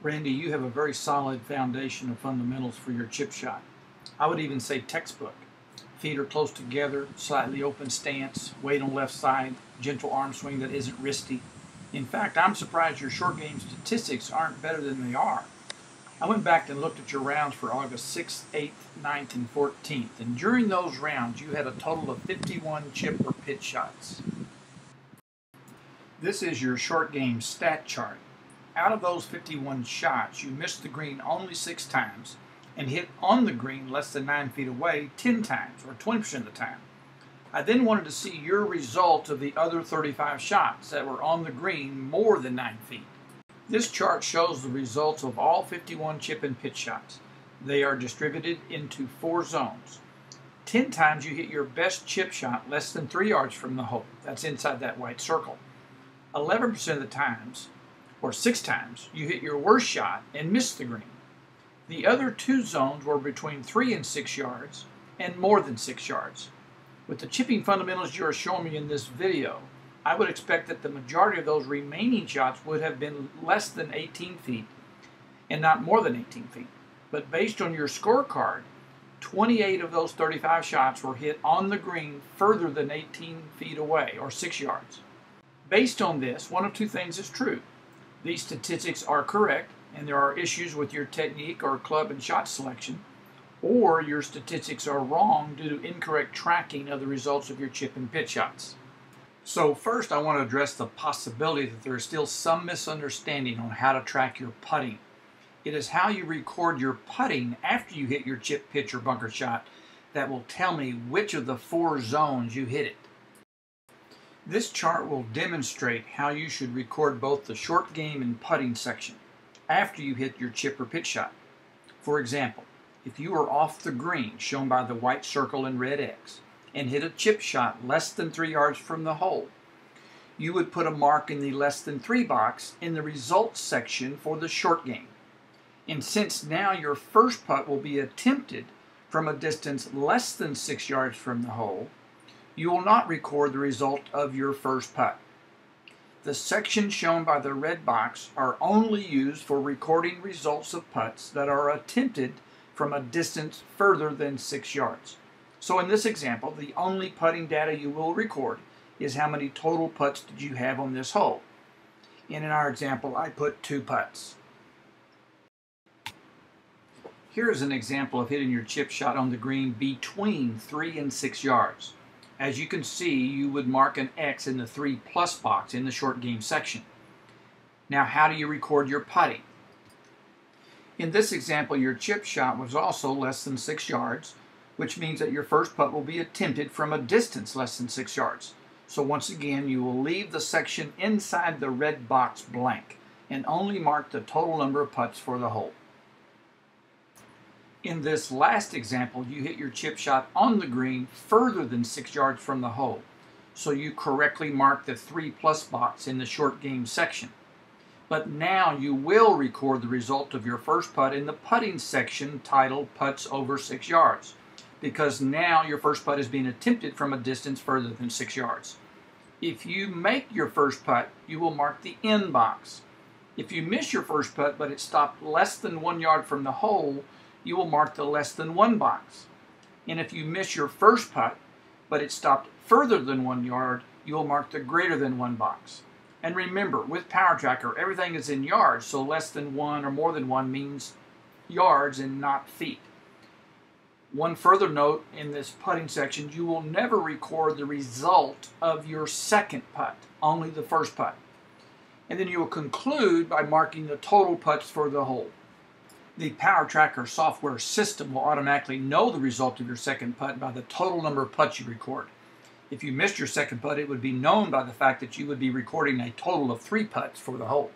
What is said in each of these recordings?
Randy, you have a very solid foundation of fundamentals for your chip shot. I would even say textbook. Feet are close together, slightly open stance, weight on left side, gentle arm swing that isn't wristy. In fact, I'm surprised your short game statistics aren't better than they are. I went back and looked at your rounds for August 6th, 8th, 9th, and 14th, and during those rounds you had a total of 51 chip or pitch shots. This is your short game stat chart. Out of those 51 shots, you missed the green only six times and hit on the green less than 9 feet away 10 times, or 20% of the time. I then wanted to see your result of the other 35 shots that were on the green more than 9 feet. This chart shows the results of all 51 chip and pitch shots. They are distributed into four zones. 10 times you hit your best chip shot less than 3 yards from the hole. That's inside that white circle. 11% of the times, or 6 times, you hit your worst shot and miss the green. The other two zones were between 3 and 6 yards and more than 6 yards. With the chipping fundamentals you are showing me in this video, I would expect that the majority of those remaining shots would have been less than 18 feet and not more than 18 feet. But based on your scorecard, 28 of those 35 shots were hit on the green further than 18 feet away, or 6 yards. Based on this, one of two things is true. These statistics are correct, and there are issues with your technique or club and shot selection, or your statistics are wrong due to incorrect tracking of the results of your chip and pitch shots. So first I want to address the possibility that there is still some misunderstanding on how to track your putting. It is how you record your putting after you hit your chip, pitch, or bunker shot that will tell me which of the four zones you hit it. This chart will demonstrate how you should record both the short game and putting section after you hit your chip or pitch shot. For example, if you are off the green, shown by the white circle and red X, and hit a chip shot less than three yards from the hole, you would put a mark in the less than three box in the results section for the short game. And since now your first putt will be attempted from a distance less than six yards from the hole, you will not record the result of your first putt. The sections shown by the red box are only used for recording results of putts that are attempted from a distance further than 6 yards. So in this example, the only putting data you will record is how many total putts did you have on this hole. And in our example, I put two putts. Here's an example of hitting your chip shot on the green between 3 and 6 yards. As you can see, you would mark an X in the 3 plus box in the short game section. Now, how do you record your putting? In this example, your chip shot was also less than 6 yards, which means that your first putt will be attempted from a distance less than 6 yards. So once again, you will leave the section inside the red box blank and only mark the total number of putts for the hole. In this last example, you hit your chip shot on the green further than six yards from the hole, so you correctly mark the 3 plus box in the short game section. But now you will record the result of your first putt in the putting section titled Putts Over 6 Yards, because now your first putt is being attempted from a distance further than 6 yards. If you make your first putt, you will mark the in box. If you miss your first putt but it stopped less than 1 yard from the hole, you will mark the less than one box. And if you miss your first putt, but it stopped further than one yard, you will mark the greater than one box. And remember, with Power Tracker, everything is in yards, so less than one or more than one means yards and not feet. One further note in this putting section, you will never record the result of your second putt, only the first putt. And then you will conclude by marking the total putts for the hole the Power Tracker software system will automatically know the result of your second putt by the total number of putts you record. If you missed your second putt, it would be known by the fact that you would be recording a total of three putts for the hole.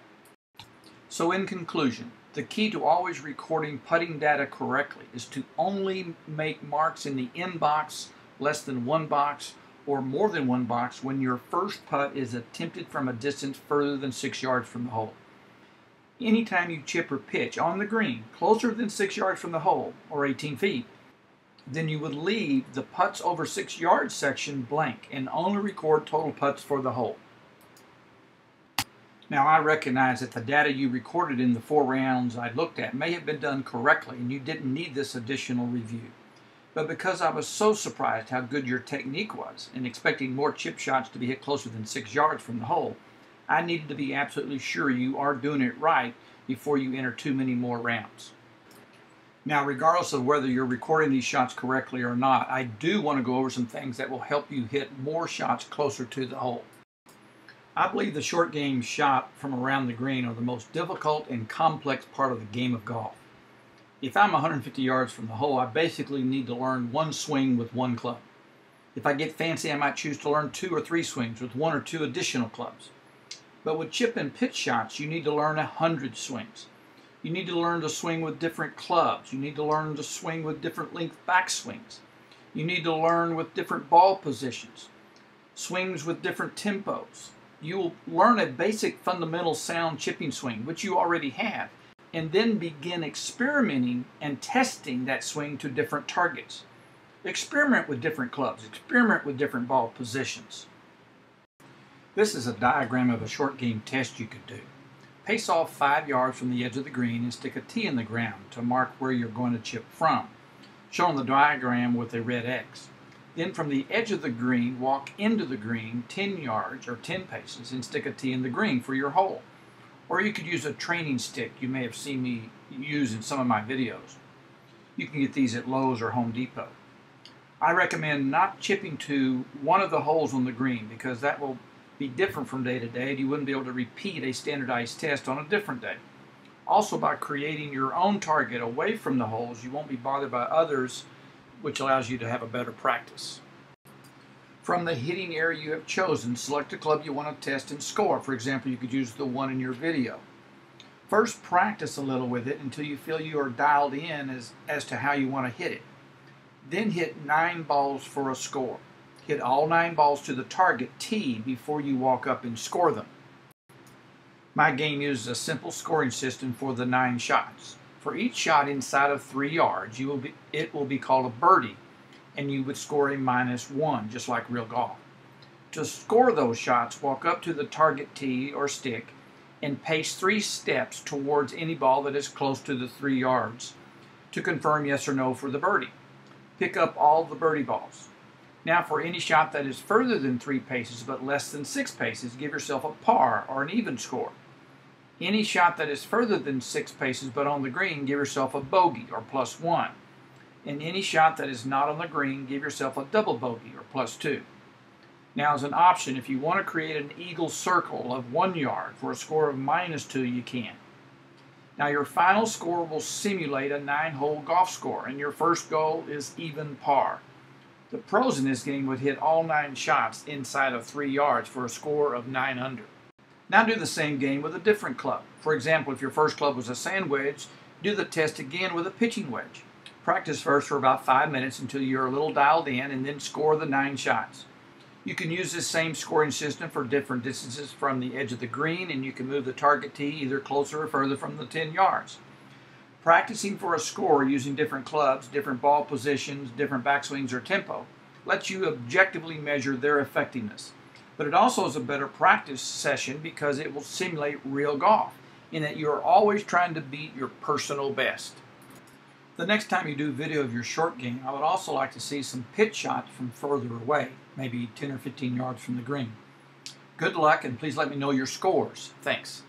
So in conclusion, the key to always recording putting data correctly is to only make marks in the in box, less than one box, or more than one box when your first putt is attempted from a distance further than six yards from the hole anytime you chip or pitch on the green closer than 6 yards from the hole, or 18 feet, then you would leave the putts over 6 yards section blank and only record total putts for the hole. Now, I recognize that the data you recorded in the four rounds I looked at may have been done correctly and you didn't need this additional review. But because I was so surprised how good your technique was and expecting more chip shots to be hit closer than six yards from the hole, I needed to be absolutely sure you are doing it right before you enter too many more rounds. Now, regardless of whether you're recording these shots correctly or not, I do want to go over some things that will help you hit more shots closer to the hole. I believe the short game shot from around the green are the most difficult and complex part of the game of golf. If I'm 150 yards from the hole, I basically need to learn one swing with one club. If I get fancy, I might choose to learn two or three swings with one or two additional clubs. But with chip and pitch shots, you need to learn a hundred swings. You need to learn to swing with different clubs. You need to learn to swing with different length backswings. You need to learn with different ball positions, swings with different tempos. You will learn a basic fundamental sound chipping swing, which you already have, and then begin experimenting and testing that swing to different targets. Experiment with different clubs, experiment with different ball positions. This is a diagram of a short game test you could do. Pace off five yards from the edge of the green and stick a tee in the ground to mark where you're going to chip from, shown the diagram with a red X. Then from the edge of the green, walk into the green 10 yards or 10 paces and stick a tee in the green for your hole. Or you could use a training stick you may have seen me use in some of my videos. You can get these at Lowe's or Home Depot. I recommend not chipping to one of the holes on the green because that will be different from day to day and you wouldn't be able to repeat a standardized test on a different day. Also, by creating your own target away from the holes, you won't be bothered by others, which allows you to have a better practice. From the hitting area you have chosen, select a club you want to test and score. For example, you could use the one in your video. First, practice a little with it until you feel you are dialed in as, as to how you want to hit it. Then hit nine balls for a score. Hit all nine balls to the target tee before you walk up and score them. My game uses a simple scoring system for the nine shots. For each shot inside of three yards, you will be, it will be called a birdie and you would score a minus one, just like real golf. To score those shots, walk up to the target tee or stick and pace three steps towards any ball that is close to the three yards to confirm yes or no for the birdie. Pick up all the birdie balls. Now, for any shot that is further than three paces but less than six paces, give yourself a par or an even score. Any shot that is further than six paces but on the green, give yourself a bogey or plus one. And any shot that is not on the green, give yourself a double bogey or plus two. Now, as an option, if you want to create an eagle circle of one yard for a score of minus two, you can. Now, your final score will simulate a nine hole golf score, and your first goal is even par. The pros in this game would hit all nine shots inside of three yards for a score of nine under. Now, do the same game with a different club. For example, if your first club was a sand wedge, do the test again with a pitching wedge. Practice first for about five minutes until you're a little dialed in and then score the nine shots. You can use this same scoring system for different distances from the edge of the green and you can move the target tee either closer or further from the 10 yards. Practicing for a score using different clubs, different ball positions, different backswings or tempo lets you objectively measure their effectiveness. But it also is a better practice session because it will simulate real golf in that you are always trying to beat your personal best. The next time you do video of your short game, I would also like to see some pitch shots from further away, maybe 10 or 15 yards from the green. Good luck and please let me know your scores. Thanks.